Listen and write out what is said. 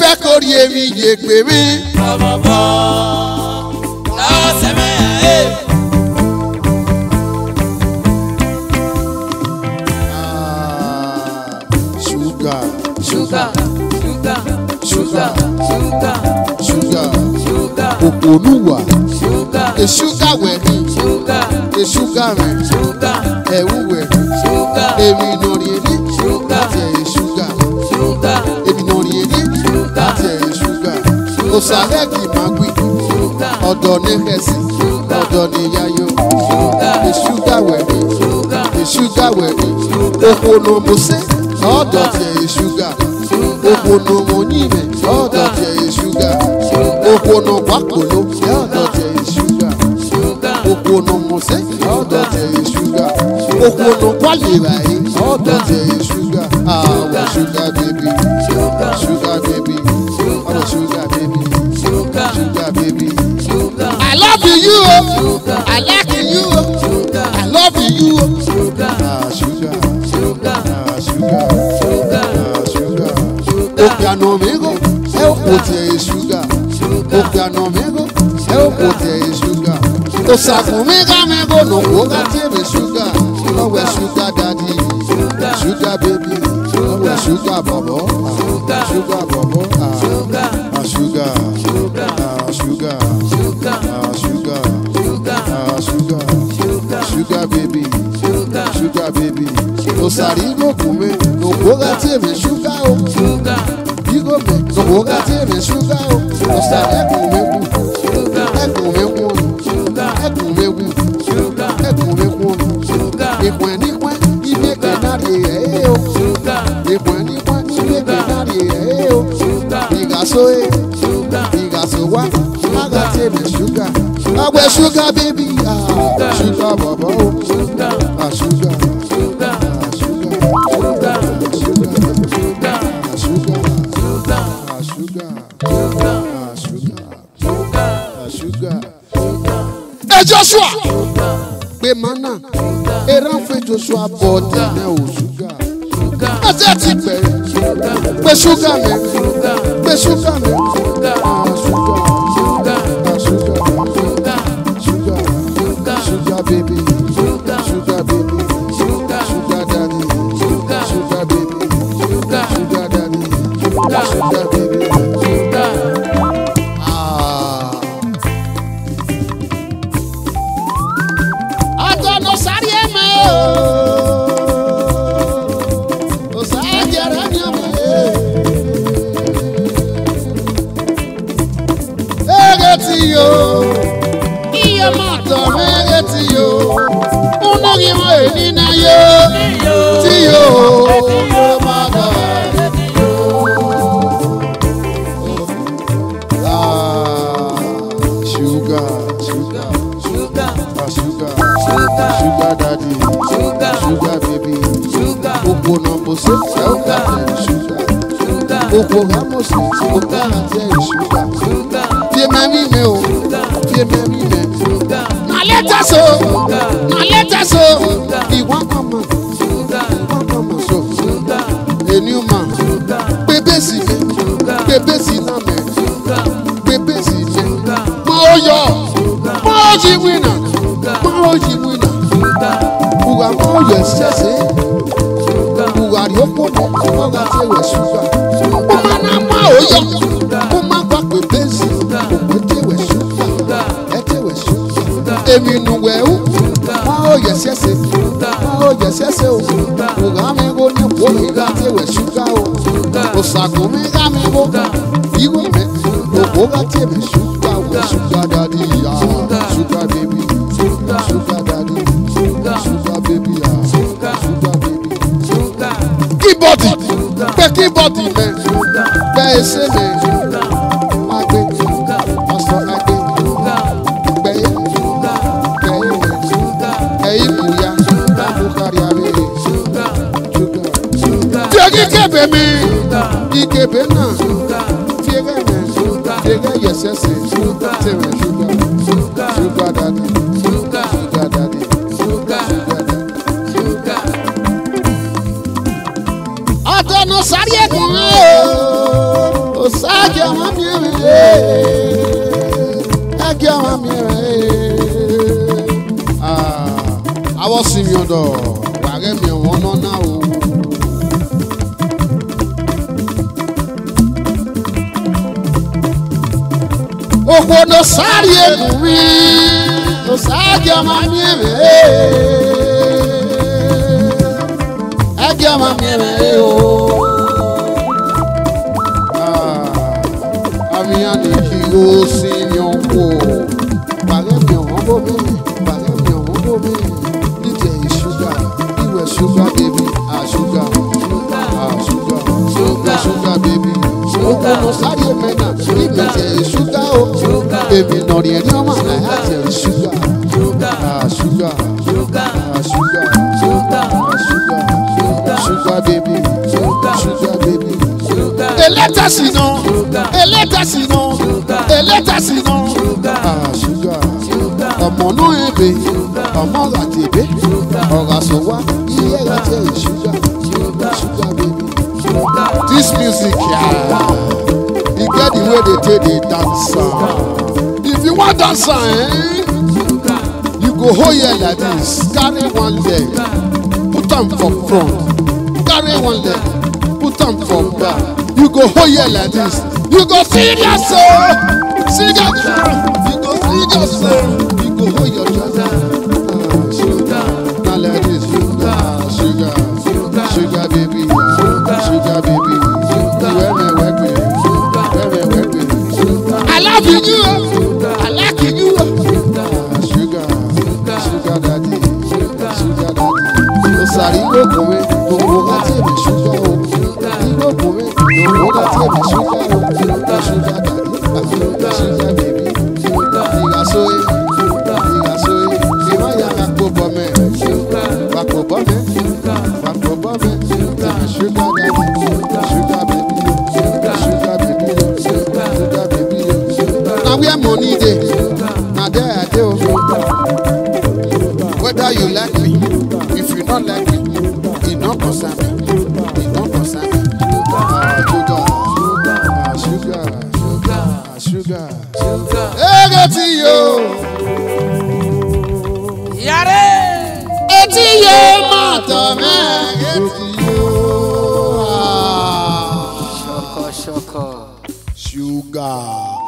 fẹ́ kórì èmi yè pè mí. bọ̀bọ̀bọ̀ láwọn sẹ́mẹ̀ ẹ̀. ṣúgà ṣúgà ṣúgà ṣúgà ṣúgà ṣúgà kòkò olúwa èṣúgà wẹ̀mí èṣúgà rẹ̀ ẹ̀wù wẹ̀mí èmi lórí. osaleki magwi ọ̀dọ̀ ní hẹsì sugar, ní yayo ní ṣúgà wẹrẹ ní ṣúgà wẹrẹ okonomose ọ̀dọ̀ tiẹ yìí ṣúgà okonomonyime ọ̀dọ̀ tiẹ yìí ṣúgà okonokwakolo ọ̀dọ̀ tiẹ yìí ṣúgà okonomose ọ̀dọ̀ tiẹ yìí ṣúgà okonokwalera yìí ọ̀dọ̀ tiẹ yìí ṣúgà àwọn ṣúgà bí. Upiano amigo, eu potei sugar. Upiano amigo, eu potei sugar. O saco comigo, amigo, não vou bater me sugar. Não é sugar daddy, sugar baby, não é sugar babo? sugar babo. ah, sugar, ah, sugar, ah, sugar, ah, sugar, sugar baby, sugar baby. O sarigo comigo, não vou bater me sugar. Sugar tí mi sugar o. Sugar ẹkùn mi kù. Sugar ẹkùn mi kù. Sugar ẹkùn mi kù. Sugar ẹkùn mi kù. Sugar ìpín nípín ilé kẹ̀dáre ẹ̀ o. Sugar ìpín nípín ilé kẹ̀dáre ẹ̀ o. Sugar ìgàsó e. Sugar ìgàsó wa. Sugar tí mi sugar. Àgbẹ̀ sugar baby. Sugar bọ̀bọ̀ o. Joshua pé mana eran fún Joshua bọ̀ dènà o ṣúgà ẹjẹ ti bẹ̀rẹ̀ pé ṣúgà mi pé ṣúgà mi. sugar, sugar, sugar. Sugar, sugar, sugar, sugar. Sugar, sugar, sugar, sugar. Sugar, sugar, sugar, sugar. Sugar, sugar, sugar, sugar. Sugar, sugar, sugar, sugar. Sugar, sugar, sugar, sugar. Sugar, sugar, sugar, sugar. Sugar, náà mẹ́ pépé sí jẹ́ mọ́ ó yọ mọ́ ó yí wínà mọ́ ó yí wínà wùwà mọ́ ó yẹ sẹ́sẹ́ yóò kó dé ọ̀gá tí ẹ wẹ̀ ṣúgà. Ó máa ná má ó yọ. Ó má gbà pé bẹ́ẹ̀sì òwe tí ẹ wẹ̀ ṣúgà. Ẹ tí wẹ̀ ṣúgà. Èmi nù wẹ̀ ó. Má ó yẹ sẹ́sẹ̀. Má ó yẹ sẹ́sẹ̀ o. Ògá mi kò ní kó mi gá tí wẹ̀ ṣúgà o. Òṣàkó mi gá mi kó. Ìwé mi ògbó gá ti ẹ wẹ̀ ṣúgà. gbé kíbọ̀dì lẹ̀ gbẹ ẹsẹ̀ lẹ̀ agbe pásítọ̀ agbe gbẹ̀yẹ gbẹ̀yẹ ẹ̀yìn bìyà bukari abẹ́rẹ́ tí o kí kébé mi ìkébé náà tí o kẹ́ yẹ tí o kẹ́ yẹ sẹ́sẹ̀ tí o kẹ́ sugar sugar dada. si mi ọdọ wàrẹ mi ọwọn náà náà o. Òkò ló sáré ẹ̀kún mi, ló sáré ọmọ mi rè é. Ẹgẹ́ ọmọ mi rè é o. Ah, àmì àdéhìí ó sì ní ọkọ̀. nọ̀rì ẹ̀rí ah, ah, ah, ọmọ àlàyé àti ẹ̀rí ṣúgà ṣúgà ṣúgà ṣúgà ṣúgà ṣúgà ṣúgà bébì ṣúgà bébì. elétà sí nù elétà sí nù elétà sí nù ṣúgà ọmọ nù ebè ọmọ ọ̀rọ̀ àti ebè ọ̀rọ̀ àṣọwá iye ẹ̀rọ àti ẹ̀rí ṣúgà ṣúgà bébì. This music, yeah, you get the way they take the dancer former dancer eh? you go hold here like this carry one leg put them for front carry one leg put them for back you go hold here like this you go serious o oh! serious o oh! you go serious o oh! you go hold your shoulder. day na there i dey o whether you like me if you no like me e no concern me e no concern me sugar sugar sugar sugar sugar ege ti yo. yàrá etí yóò mọ̀ tọ́ mẹ́ẹ̀ẹ́ etí yóò. sugar.